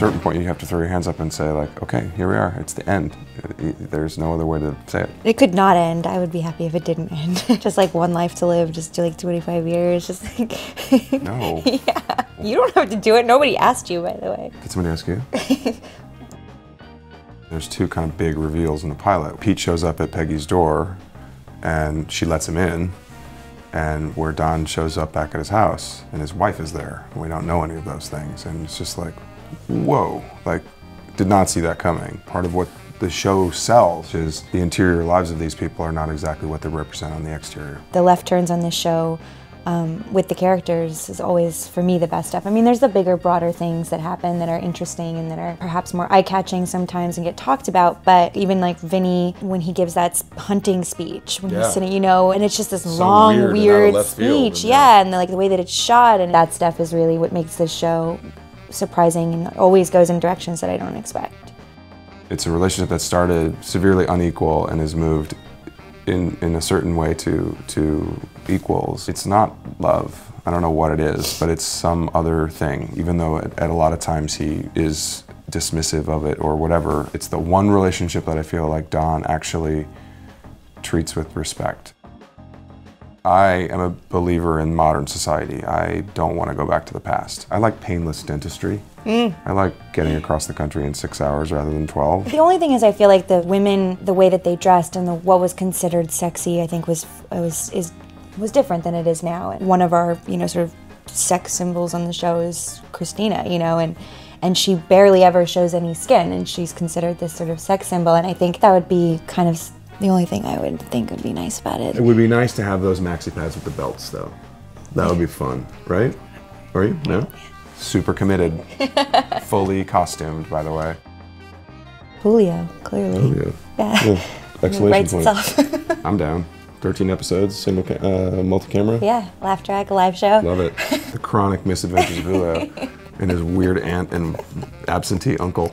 certain point, you have to throw your hands up and say, like, okay, here we are. It's the end. There's no other way to say it. It could not end. I would be happy if it didn't end. just like one life to live, just do like 25 years. Just like. No. yeah. You don't have to do it. Nobody asked you, by the way. Did somebody ask you? There's two kind of big reveals in the pilot. Pete shows up at Peggy's door and she lets him in and where Don shows up back at his house and his wife is there. We don't know any of those things and it's just like, whoa, like did not see that coming. Part of what the show sells is the interior lives of these people are not exactly what they represent on the exterior. The left turns on this show um, with the characters is always, for me, the best stuff. I mean, there's the bigger, broader things that happen that are interesting and that are perhaps more eye-catching sometimes and get talked about, but even like Vinny, when he gives that hunting speech, when Yeah. he's sitting, you know, and it's just this So long, weird and out of weird speech. and yeah, and like the way that it's shot and that stuff is really what makes this show surprising and always goes in directions that I don't expect. It's a relationship that started severely unequal and has moved in, in a certain way to, to equals. It's not love. I don't know what it is, but it's some other thing, even though at, at a lot of times he is dismissive of it or whatever. It's the one relationship that I feel like Don actually treats with respect. I am a believer in modern society. I don't want to go back to the past. I like painless dentistry. Mm. I like getting across the country in six hours rather than 12. The only thing is, I feel like the women, the way that they dressed and the, what was considered sexy, I think was was is was different than it is now. And one of our, you know, sort of sex symbols on the show is Christina, you know, and and she barely ever shows any skin, and she's considered this sort of sex symbol. And I think that would be kind of the only thing I would think would be nice about it. It would be nice to have those maxi pads with the belts, though. That would be fun, right? Are you? No? Super committed. Fully costumed, by the way. Julio, clearly. Yeah. Yeah. Exclamation point. I'm down. 13 episodes, single uh, multi-camera. yeah, laugh track, live show. Love it. The chronic misadventures of Julio and his weird aunt and absentee uncle.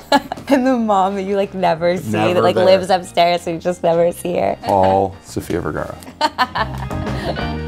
And the mom that you like never see Never that like there. lives upstairs, so you just never see her. All Sofia Vergara.